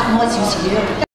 한번씩 주.